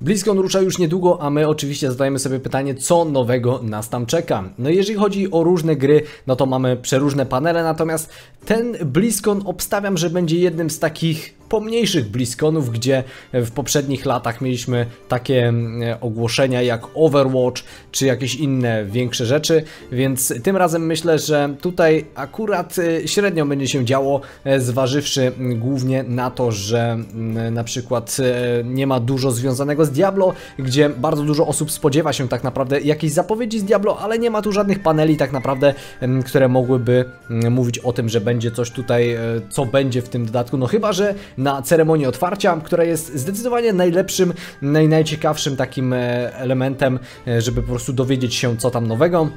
BlizzCon rusza już niedługo, a my oczywiście zadajemy sobie pytanie, co nowego nas tam czeka. No jeżeli chodzi o różne gry, no to mamy przeróżne panele, natomiast ten BlizzCon obstawiam, że będzie jednym z takich pomniejszych BlizzConów, gdzie w poprzednich latach mieliśmy takie mm, ogłoszenia jak Overwatch, czy jakieś inne większe rzeczy, więc tym razem myślę, że tutaj akurat y, średnio będzie się działo, e, zważywszy mm, głównie na to, że mm, na przykład e, nie ma dużo związanego z Diablo, gdzie bardzo dużo osób spodziewa się tak naprawdę jakiejś zapowiedzi z Diablo, ale nie ma tu żadnych paneli tak naprawdę, które mogłyby mówić o tym, że będzie coś tutaj, e, co będzie w tym dodatku, no chyba, że na ceremonii otwarcia, która jest zdecydowanie najlepszym, naj, najciekawszym takim e, elementem, e, żeby po prostu dowiedzieć się co tam nowego.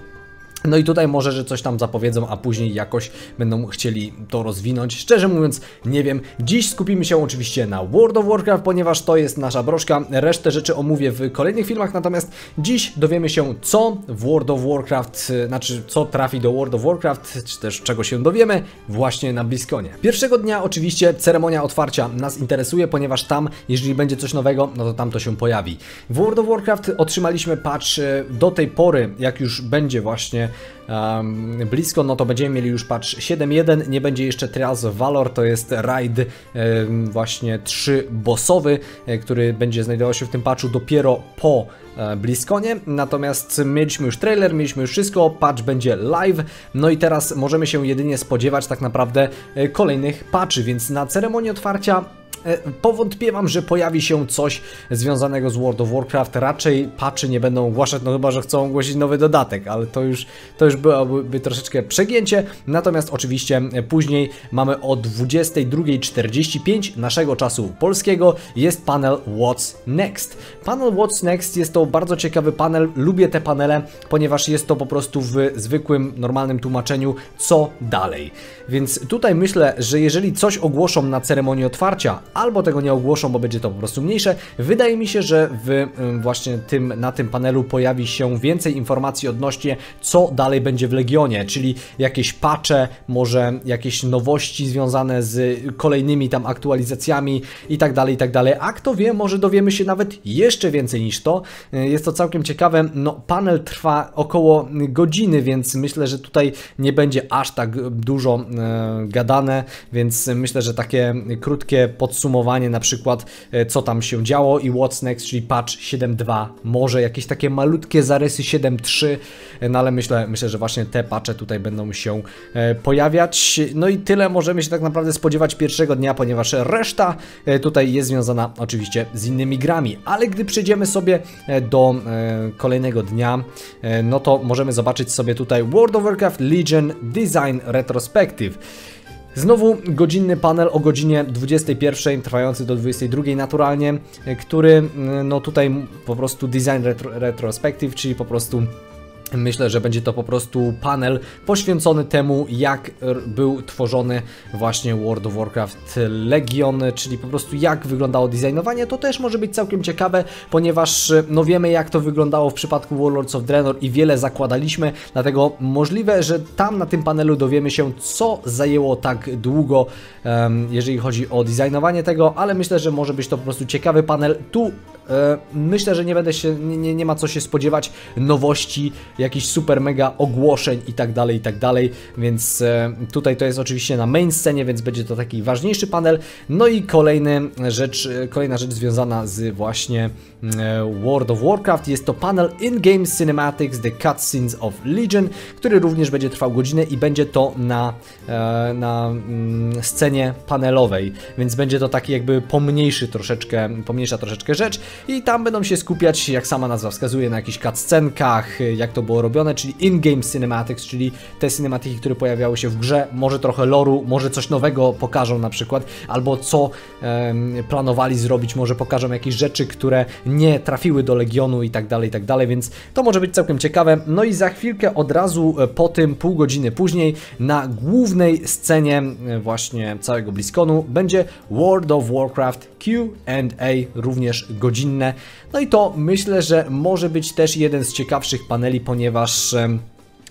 No i tutaj może, że coś tam zapowiedzą, a później jakoś będą chcieli to rozwinąć. Szczerze mówiąc, nie wiem. Dziś skupimy się oczywiście na World of Warcraft, ponieważ to jest nasza broszka. Resztę rzeczy omówię w kolejnych filmach, natomiast dziś dowiemy się, co w World of Warcraft, znaczy co trafi do World of Warcraft, czy też czego się dowiemy właśnie na BlizzConie. Pierwszego dnia oczywiście ceremonia otwarcia nas interesuje, ponieważ tam, jeżeli będzie coś nowego, no to tam to się pojawi. W World of Warcraft otrzymaliśmy patch e, do tej pory, jak już będzie właśnie um, blisko, no to będziemy mieli już patch 7.1, nie będzie jeszcze Trials of Valor, to jest raid um, właśnie 3 bossowy, e, który będzie znajdował się w tym patchu dopiero po e, Bliskonie, natomiast mieliśmy już trailer, mieliśmy już wszystko, patch będzie live, no i teraz możemy się jedynie spodziewać tak naprawdę e, kolejnych patchy, więc na ceremonii otwarcia powątpiewam, że pojawi się coś związanego z World of Warcraft. Raczej patchy nie będą ogłaszać, no chyba, że chcą ogłosić nowy dodatek, ale to już, to już byłoby troszeczkę przegięcie. Natomiast oczywiście e, później mamy o 22.45 naszego czasu polskiego jest panel What's Next. Panel What's Next jest to bardzo ciekawy panel. Lubię te panele, ponieważ jest to po prostu w zwykłym, normalnym tłumaczeniu co dalej. Więc tutaj myślę, że jeżeli coś ogłoszą na ceremonii otwarcia, albo tego nie ogłoszą, bo będzie to po prostu mniejsze. Wydaje mi się, że w właśnie tym, na tym panelu pojawi się więcej informacji odnośnie co dalej będzie w Legionie, czyli jakieś patche, może jakieś nowości związane z kolejnymi tam aktualizacjami i tak dalej, i tak dalej. A kto wie, może dowiemy się nawet jeszcze więcej niż to. Jest to całkiem ciekawe. No, panel trwa około godziny, więc myślę, że tutaj nie będzie aż tak dużo e, gadane, więc myślę, że takie krótkie podsumowanie podsumowanie na przykład e, co tam się działo i what's next, czyli patch 7.2, może jakieś takie malutkie zarysy 7.3, e, no ale myślę, myślę, że właśnie te patche tutaj będą się e, pojawiać. No i tyle możemy się tak naprawdę spodziewać pierwszego dnia, ponieważ reszta tutaj jest związana oczywiście z innymi grami, ale gdy przejdziemy sobie do kolejnego dnia, no to możemy zobaczyć sobie tutaj World of Warcraft Legion Design Retrospective. Znowu godzinny panel o godzinie 21, trwający do 22 naturalnie, który no tutaj po prostu design retro retrospective, czyli po prostu Myślę, że będzie to po prostu panel poświęcony temu, jak był tworzony właśnie World of Warcraft Legion, czyli po prostu jak wyglądało designowanie. To też może być całkiem ciekawe, ponieważ no wiemy jak to wyglądało w przypadku Warlords of Draenor i wiele zakładaliśmy, dlatego możliwe, że tam na tym panelu dowiemy się, co zajęło tak długo, jeżeli chodzi o designowanie tego, ale myślę, że może być to po prostu ciekawy panel. Tu myślę, że nie będę się, nie, nie ma co się spodziewać nowości, jakichś super mega ogłoszeń i tak dalej, i tak dalej, więc e, tutaj to jest oczywiście na main scenie, więc będzie to taki ważniejszy panel. No i kolejny rzecz, kolejna rzecz związana z właśnie e, World of Warcraft. Jest to panel In-Game Cinematics The Cutscenes of Legion, który również będzie trwał godzinę i będzie to na, na mm, scenie panelowej, więc będzie to taki jakby pomniejszy troszeczkę, pomniejsza troszeczkę rzecz i tam będą się skupiać, jak sama nazwa wskazuje, na jakichś cutscenkach, jak to było robione, czyli in-game cinematics, czyli te cinematyki, które pojawiały się w grze, może trochę loru, może coś nowego pokażą na przykład, albo co planowali zrobić, może pokażą jakieś rzeczy, które nie trafiły do Legionu i tak dalej, i tak dalej, więc to może być całkiem ciekawe. No i za chwilkę od razu e, po tym, pół godziny później, na głównej scenie e, właśnie całego BlizzConu będzie World of Warcraft Q&A, również godzinny inne. No i to myślę, że może być też jeden z ciekawszych paneli, ponieważ...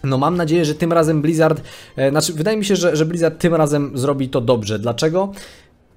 No mam nadzieję, że tym razem Blizzard, e, znaczy wydaje mi się, że, że Blizzard tym razem zrobi to dobrze. Dlaczego?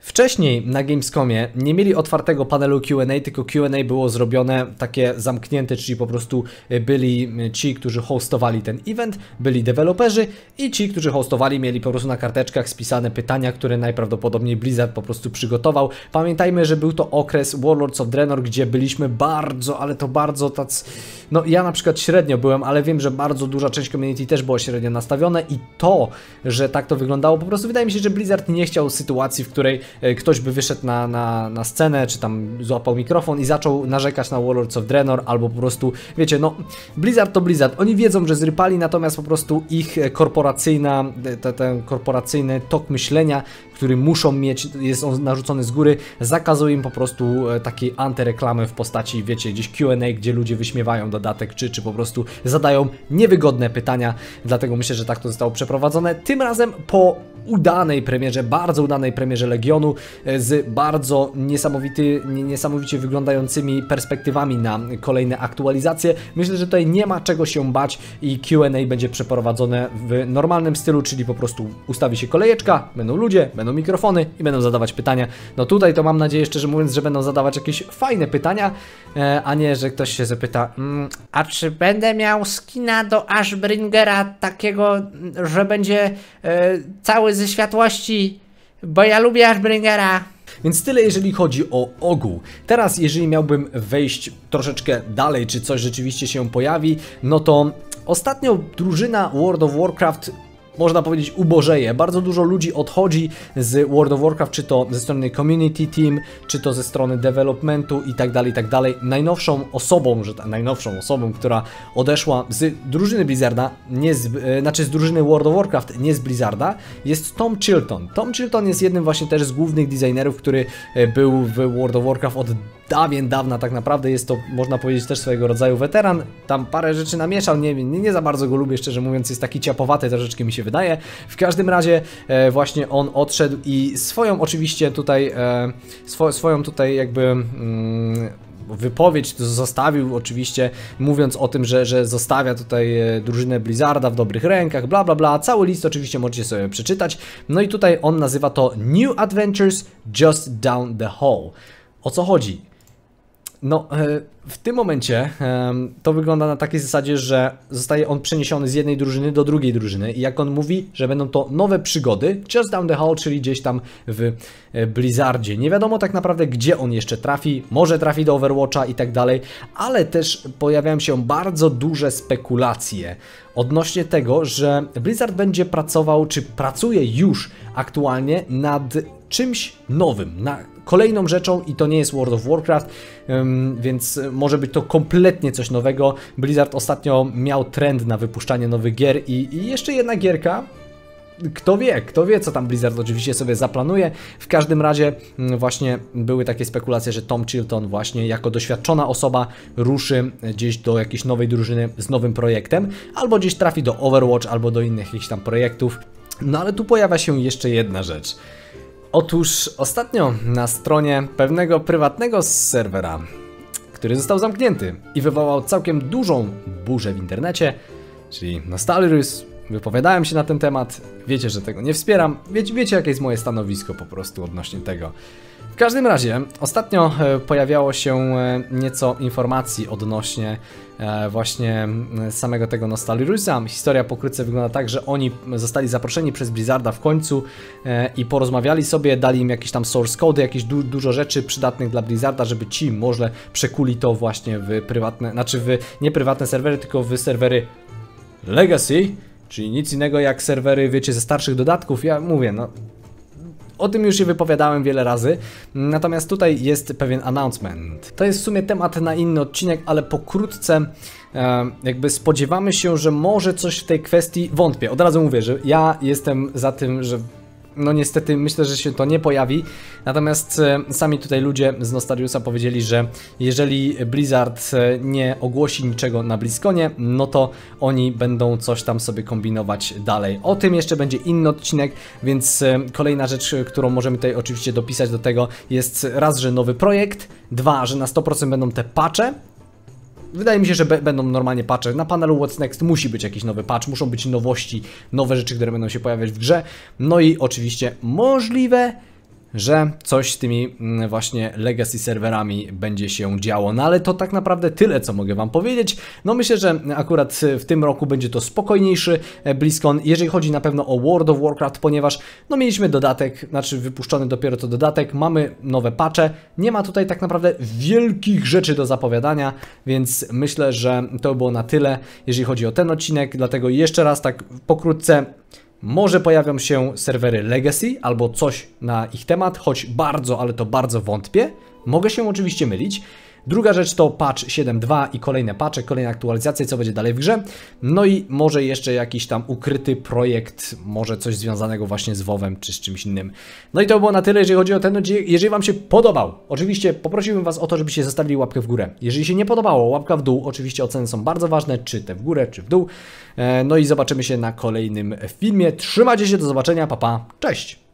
Wcześniej na Gamescomie nie mieli otwartego panelu Q&A, tylko Q&A było zrobione takie zamknięte, czyli po prostu e, byli e, ci, którzy hostowali ten event, byli deweloperzy i ci, którzy hostowali mieli po prostu na karteczkach spisane pytania, które najprawdopodobniej Blizzard po prostu przygotował. Pamiętajmy, że był to okres Warlords of Draenor, gdzie byliśmy bardzo, ale to bardzo tacy... No ja na przykład średnio byłem, ale wiem, że bardzo duża część community też była średnio nastawione i to, że tak to wyglądało, po prostu wydaje mi się, że Blizzard nie chciał sytuacji, w której E, ktoś by wyszedł na, na, na scenę, czy tam złapał mikrofon i zaczął narzekać na Warlords of Draenor, albo po prostu, wiecie, no, Blizzard to Blizzard, oni wiedzą, że zrypali, natomiast po prostu ich korporacyjna, ten korporacyjny tok myślenia, który muszą mieć, jest on narzucony z góry, zakazuje im po prostu e, takiej antyreklamy w postaci, wiecie, gdzieś Q&A, gdzie ludzie wyśmiewają dodatek, czy, czy po prostu zadają niewygodne pytania, dlatego myślę, że tak to zostało przeprowadzone. Tym razem po udanej premierze, bardzo udanej premierze Legionu e, z bardzo niesamowity, niesamowicie wyglądającymi perspektywami na kolejne aktualizacje. Myślę, że tutaj nie ma czego się bać i Q&A będzie przeprowadzone w normalnym stylu, czyli po prostu ustawi się kolejeczka, będą ludzie, będą mikrofony i będą zadawać pytania. No tutaj to mam nadzieję, szczerze mówiąc, że będą zadawać jakieś fajne pytania, e, a nie, że ktoś się zapyta mm, a czy będę miał skina do Ashbringera takiego, że będzie e, cały ze światłości, bo ja lubię Ashbringera. Więc tyle jeżeli chodzi o ogół. Teraz jeżeli miałbym wejść troszeczkę dalej, czy coś rzeczywiście się pojawi, no to ostatnio drużyna World of Warcraft można powiedzieć, ubożeje. Bardzo dużo ludzi odchodzi z World of Warcraft, czy to ze strony community team, czy to ze strony developmentu i tak dalej, i tak dalej. Najnowszą osobą, że najnowszą osobą, która odeszła z drużyny Blizzarda, nie z, e, znaczy z drużyny World of Warcraft, nie z Blizzarda, jest Tom Chilton. Tom Chilton jest jednym właśnie też z głównych designerów, który e, był w World of Warcraft od dawien dawna tak naprawdę jest to, można powiedzieć, też swojego rodzaju weteran. Tam parę rzeczy namieszał, nie, nie, nie za bardzo go lubię, szczerze mówiąc, jest taki ciapowaty troszeczkę mi się wydaje. W każdym razie e, właśnie on odszedł i swoją oczywiście tutaj, e, swo, swoją tutaj jakby... Mm, wypowiedź zostawił oczywiście mówiąc o tym, że, że zostawia tutaj e, drużynę Blizzarda w dobrych rękach, bla bla bla. Cały list oczywiście możecie sobie przeczytać. No i tutaj on nazywa to New Adventures Just Down the Hall. O co chodzi? No, e, w tym momencie to wygląda na takiej zasadzie, że zostaje on przeniesiony z jednej drużyny do drugiej drużyny i jak on mówi, że będą to nowe przygody, just down the hall, czyli gdzieś tam w e, Blizzardzie. Nie wiadomo tak naprawdę, gdzie on jeszcze trafi, może trafi do Overwatcha i tak dalej, ale też pojawiają się bardzo duże spekulacje odnośnie tego, że Blizzard będzie pracował, czy pracuje już aktualnie nad czymś nowym, na kolejną rzeczą i to nie jest World of Warcraft, więc może być to kompletnie coś nowego. Blizzard ostatnio miał trend na wypuszczanie nowych gier i, i jeszcze jedna gierka, kto wie, kto wie, co tam Blizzard oczywiście sobie zaplanuje. W każdym razie mm, właśnie były takie spekulacje, że Tom Chilton właśnie jako doświadczona osoba ruszy gdzieś do jakiejś nowej drużyny z nowym projektem, albo gdzieś trafi do Overwatch, albo do innych jakichś tam projektów. No ale tu pojawia się jeszcze jedna rzecz. Otóż ostatnio na stronie pewnego prywatnego serwera, który został zamknięty i wywołał całkiem dużą burzę w internecie, czyli Nostalrys, wypowiadałem się na ten temat, wiecie, że tego nie wspieram, wiecie, wiecie jakie jest moje stanowisko po prostu odnośnie tego. W każdym razie, ostatnio e, pojawiało się e, nieco informacji odnośnie e, właśnie samego tego Nostalirusa. Historia pokrótce wygląda tak, że oni zostali zaproszeni przez Blizzarda w końcu i porozmawiali sobie, dali im jakieś tam source code, jakieś du dużo rzeczy przydatnych dla Blizzarda, żeby ci może przekuli to właśnie w prywatne, znaczy w nie prywatne serwery, tylko w serwery Legacy, czyli nic innego jak serwery, wiecie, ze starszych dodatków. Ja mówię, no o tym już się wypowiadałem wiele razy, natomiast tutaj jest pewien announcement. To jest w sumie temat na inny odcinek, ale pokrótce e, jakby spodziewamy się, że może coś w tej kwestii wątpię. Od razu mówię, że ja jestem za tym, że no niestety myślę, że się to nie pojawi. Natomiast e, sami tutaj ludzie z Nostariusa powiedzieli, że jeżeli Blizzard e, nie ogłosi niczego na Bliskonie, no to oni będą coś tam sobie kombinować dalej. O tym jeszcze będzie inny odcinek, więc e, kolejna rzecz, którą możemy tutaj oczywiście dopisać do tego jest raz, że nowy projekt, dwa, że na 100% będą te patche, Wydaje mi się, że będą normalnie patche. Na panelu What's Next musi być jakiś nowy patch, muszą być nowości, nowe rzeczy, które będą się pojawiać w grze. No i oczywiście możliwe, że coś z tymi mm, właśnie legacy serwerami będzie się działo. No ale to tak naprawdę tyle, co mogę Wam powiedzieć. No myślę, że akurat w tym roku będzie to spokojniejszy e, BlizzCon, jeżeli chodzi na pewno o World of Warcraft, ponieważ no mieliśmy dodatek, znaczy wypuszczony dopiero to dodatek, mamy nowe patche, nie ma tutaj tak naprawdę wielkich rzeczy do zapowiadania, więc myślę, że to było na tyle, jeżeli chodzi o ten odcinek, dlatego jeszcze raz tak pokrótce może pojawią się serwery Legacy albo coś na ich temat, choć bardzo, ale to bardzo wątpię. Mogę się oczywiście mylić. Druga rzecz to patch 7.2 i kolejne patche, kolejne aktualizacje, co będzie dalej w grze. No i może jeszcze jakiś tam ukryty projekt, może coś związanego właśnie z WoWem czy z czymś innym. No i to było na tyle, jeżeli chodzi o ten odcinek. Jeżeli Wam się podobał, oczywiście poprosiłbym Was o to, żebyście zostawili łapkę w górę. Jeżeli się nie podobało, łapka w dół. Oczywiście oceny są bardzo ważne, czy te w górę, czy w dół. E, no i zobaczymy się na kolejnym filmie. Trzymajcie się, do zobaczenia, papa, pa. cześć!